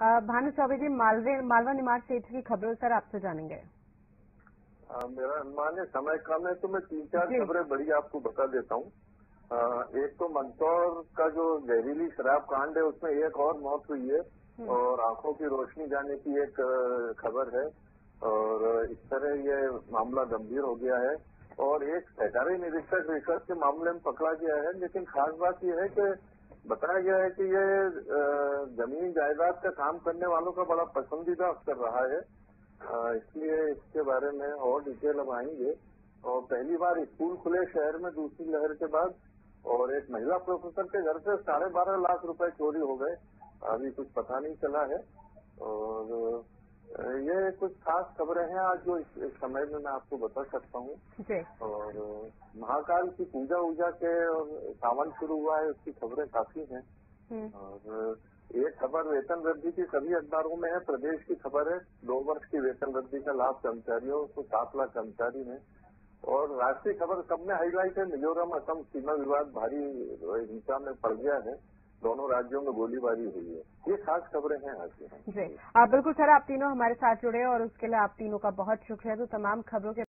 भानु चौबे जी मालवे मालवा निमाड़ क्षेत्र की खबरों सर आपसे जानेंगे। आ, मेरा अनुमान है समय कम है तो मैं तीन चार खबरें बड़ी आपको बता देता हूँ। एक तो मंदसौर का जो जहरीली शराब कांड है उसमें एक और मौत हुई है हम्म। और आँखों की रोशनी जाने की एक खबर है और इस तरह ये मामला गंभीर हो गया है और एक सरकारी निरीक्षक रिसर्च के मामले में पकड़ा गया है लेकिन खास बात यह है कि बताया गया है कि ये ज़मीन जायदाद का काम करने वालों का बड़ा पसंदीदा अवसर रहा है। इसलिए इसके बारे में और डिटेल अब आएँगे। और पहली बार स्कूल खुले शहर में, दूसरी लहर के बाद, और एक महिला प्रोफेसर के घर से साढ़े बारह लाख रुपए चोरी हो गए। अभी कुछ पता नहीं चला है। और ये कुछ खास खबरें हैं आज जो इस, इस समय में मैं आपको बता सकता हूँ। और महाकाल की पूजा वूजा के और सावन शुरू हुआ है उसकी खबरें काफ़ी हैं। हम्म। और एक खबर वेतन वृद्धि की सभी अखबारों में है प्रदेश की खबर है दो वर्ष की वेतन वृद्धि का लाभ कर्मचारियों को सात लाख कर्मचारी हैं। और राष्ट्रीय खबर सब में हाईलाइट है मिजोरम असम सीमा विवाद भारी हिंसा में पड़ गया है। दोनों राज्यों में गोलीबारी हुई है। ये खास खबरें हैं आज की जी। बिल्कुल सर आप तीनों हमारे साथ जुड़े और उसके लिए आप तीनों का बहुत शुक्रिया। तो तमाम खबरों के